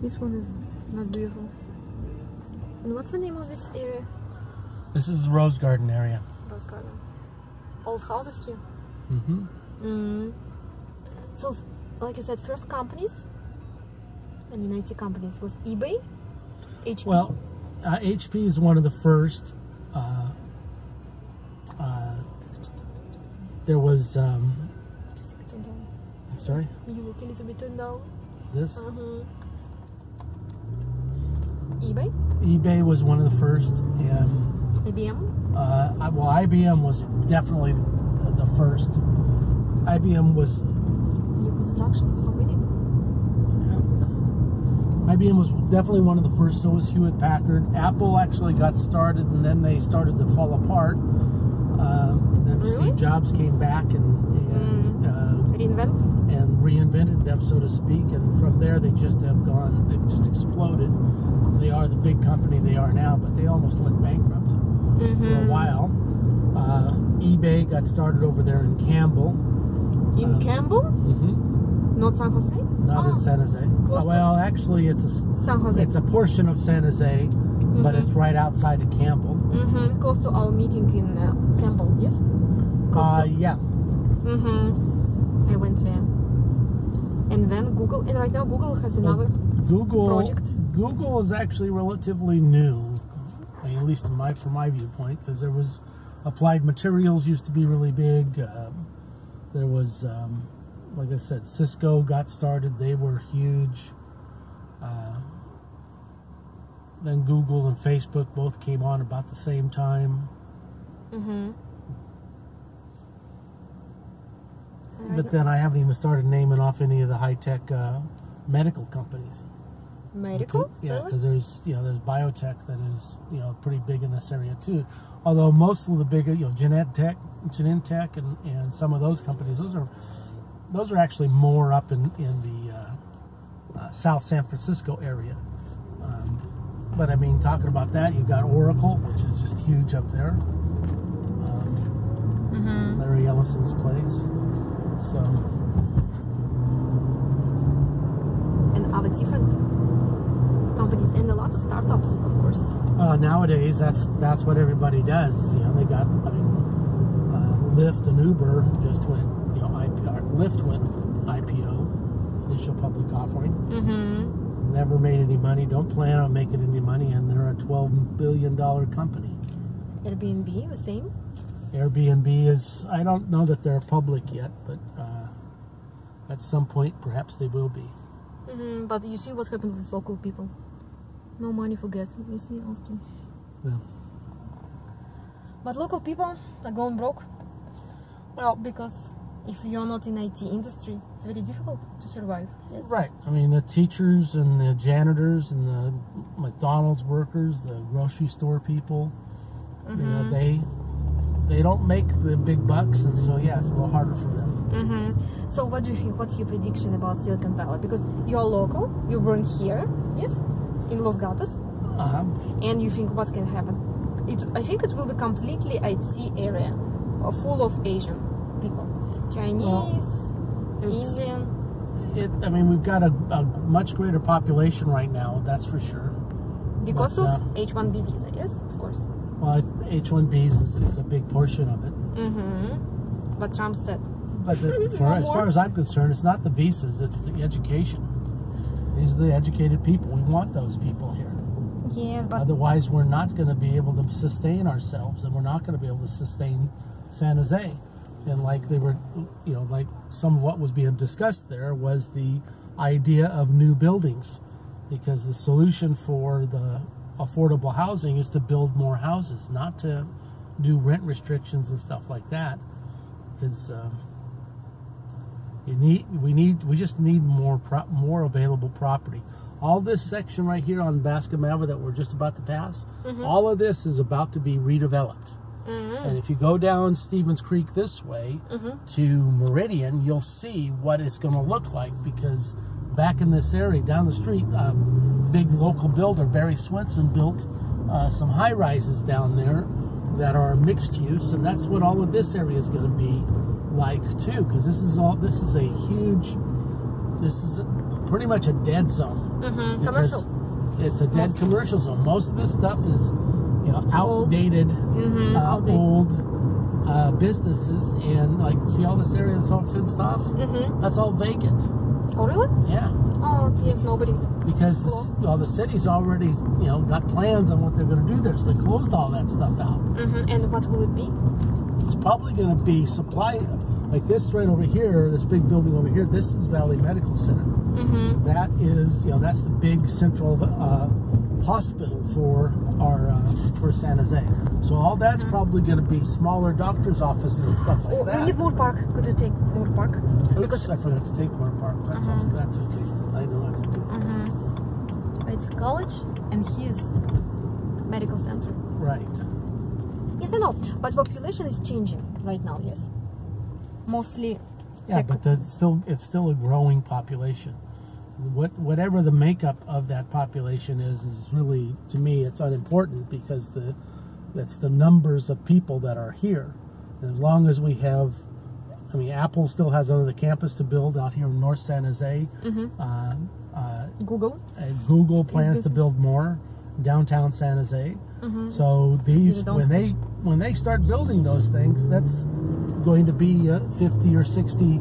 This one is not beautiful. And what's the name of this area? This is the Rose Garden area. Rose Garden. Old houses here. Mm-hmm. Mm. So, like I said, first companies, I mean IT companies, was eBay, HP. Well, uh, HP is one of the first. Uh, uh, there was, um, Just a bit turn down. I'm sorry, Music a little bit turned down. this. Uh-huh. eBay, eBay was one of the first, and IBM. uh, I- well, IBM was definitely the first. IBM was New construction, so many. IBM was definitely one of the first. So was Hewlett Packard. Apple actually got started, and then they started to fall apart. Um, then Really? Steve Jobs came back and and, uh, Reinvent. and reinvented them, so to speak. And from there, they just have gone. They've just exploded. They are the big company they are now, but they almost went bankrupt for a Mhm. while. Uh, eBay got started over there in Campbell, In Um, Campbell, mm-hmm. not San Jose. not oh, in San Jose. Well, actually, it's a San Jose. it's a portion of San Jose, but Mhm. it's right outside of Campbell. Mm-hmm. Close to our meeting in uh, Campbell, yes? Close Uh, to. yeah. Mm-hmm. I went there. And then Google, and right now Google has another. Google project? Google is actually relatively new, I mean, at least in my from my viewpoint, because there was Applied Materials used to be really big. Um, there was, um, like I said, Cisco got started; they were huge. Uh, then Google and Facebook both came on about the same time. Mm-hmm. But then I haven't even started naming off any of the high tech uh, medical companies. medical. Yeah, Really? because there's you know there's biotech that is you know pretty big in this area too. Although most of the big you know Genentech, Genentech, and, and some of those companies, those are those are actually more up in in the uh, uh, South San Francisco area. Um, but I mean, talking about that, you've got Oracle, which is just huge up there. Um, Mm-hmm. Larry Ellison's place. So And other different companies and a lot of startups, of course. Uh, nowadays, that's that's what everybody does. You know, they got. I mean, uh, Lyft and Uber just went. You know, IPO. Lyft went IPO, initial public offering. Mm-hmm. Never made any money. Don't plan on making any money, and they're a twelve billion dollar company. Airbnb, the same. Airbnb is. I don't know that they're public yet, but uh, at some point, perhaps they will be. Mm-hmm. But you see what's happening with local people. No money for gas. You see, Austin. Yeah. But local people are going broke. Well, because if you're not in IT industry, it's very difficult to survive. Yes. Right. I mean, the teachers and the janitors and the McDonald's workers, the grocery store people, you know, they they don't make the big bucks, and so yeah, it's a little harder for them. Mm-hmm. So, what do you think? What's your prediction about Silicon Valley? Because you're local, you're born here, yes, in Los Gatos, Uh-huh. and you think what can happen? It, I think it will be completely IT area, uh, full of Asian people, Chinese, it's- Indian. It, I mean, we've got a, a much greater population right now, that's for sure. Because but, of uh, H-1B visa, yes, of course. Well, H-1Bs is, is a big portion of it. Mm-hmm. But Trump said, But the, for, as far as I'm concerned, it's not the visas; it's the education. These are the educated people. We want those people here. yes, but Otherwise, we're not going to be able to sustain ourselves, and we're not going to be able to sustain San Jose. And like they were, you know, like some of what was being discussed there was the idea of new buildings, because the solution for the affordable housing is to build more houses, not to do rent restrictions and stuff like that. Because um, you need, we need, we just need more pro- more available property. All this section right here on Bascom Avenue that we're just about to pass, all of this is about to be redeveloped. And if you go down Stevens Creek this way to Meridian, you'll see what it's going to look like because back in this area, down the street, um, big local builder Barry Swenson built uh, some high rises down there that are mixed use, and that's what all of this area is going to be like too. Because this is all this is a huge this is pretty much a dead zone. Mm-hmm. Commercial. It's a dead Most- commercial zone. Most of this stuff is, you know, outdated, Mhm, uh, outdated. old uh, businesses, and like see all this area that's all fenced off. Mm-hmm. That's all vacant. Oh, really? Yeah, Oh, yes, nobody. because this, well, the city's already, you know, got plans on what they're going to do there, so they closed all that stuff out. Mm-hmm. And what will it be? It's probably going to be supply, like this right over here, this big building over here. This is Valley Medical Center. Mm-hmm. That is, you know, that's the big central uh, hospital for our uh, for San Jose. So all that's probably going to be smaller doctors' offices and stuff like Oh, that. we need Moorpark. Could you take Moorpark? Oops, I forgot to take Moorpark. That's Uh-huh. all. That's okay. I know what to do. Mm-hmm. It's college and his medical center. Right. Yes, I know. But population is changing right now. Yes. Mostly. Yeah, but still it's still a growing population. What whatever the makeup of that population is is really to me it's unimportant because the that's the numbers of people that are here. And as long as we have, I mean, Apple still has another campus to build out here in North San Jose. Mhm. Uh, uh, Google. uh, Google plans to build more downtown San Jose. Mhm. So these when they when they start building those things, that's going to be uh, 50 or 60